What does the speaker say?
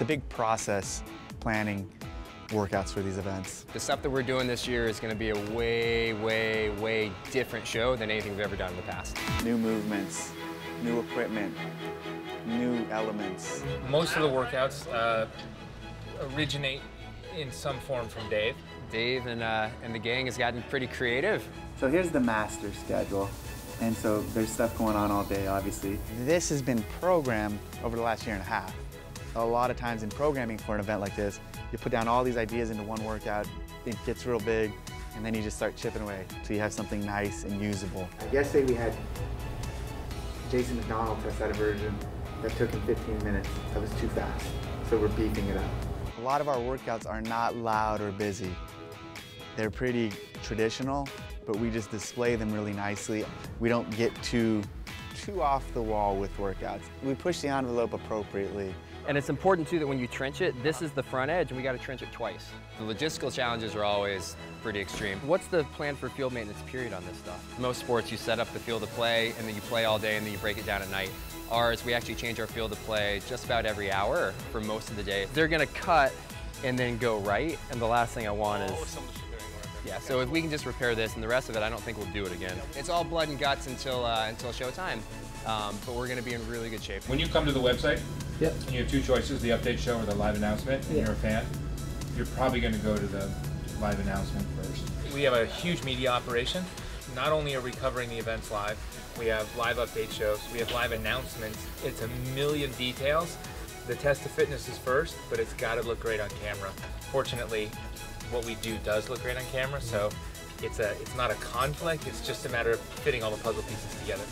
a big process planning workouts for these events. The stuff that we're doing this year is going to be a way, way, way different show than anything we've ever done in the past. New movements, new equipment, new elements. Most of the workouts uh, originate in some form from Dave. Dave and, uh, and the gang has gotten pretty creative. So here's the master schedule. And so there's stuff going on all day, obviously. This has been programmed over the last year and a half. A lot of times in programming for an event like this, you put down all these ideas into one workout, it gets real big, and then you just start chipping away so you have something nice and usable. I guess say we had Jason McDonald test out a version that took him 15 minutes. That was too fast. So we're beefing it up. A lot of our workouts are not loud or busy. They're pretty traditional, but we just display them really nicely. We don't get too, too off the wall with workouts. We push the envelope appropriately. And it's important too that when you trench it, this is the front edge and we got to trench it twice. The logistical challenges are always pretty extreme. What's the plan for field maintenance period on this stuff? Most sports you set up the field of play and then you play all day and then you break it down at night. Ours, we actually change our field of play just about every hour for most of the day. They're gonna cut and then go right, and the last thing I want is... Oh, Yeah, so if we can just repair this and the rest of it, I don't think we'll do it again. It's all blood and guts until, uh, until showtime, um, but we're gonna be in really good shape. When you come to the website, Yep. and you have two choices, the update show or the live announcement, and you're a fan, you're probably gonna go to the live announcement first. We have a huge media operation. Not only are we covering the events live, we have live update shows, we have live announcements. It's a million details. The test of fitness is first, but it's got to look great on camera. Fortunately, what we do does look great on camera, so it's a it's not a conflict. It's just a matter of fitting all the puzzle pieces together.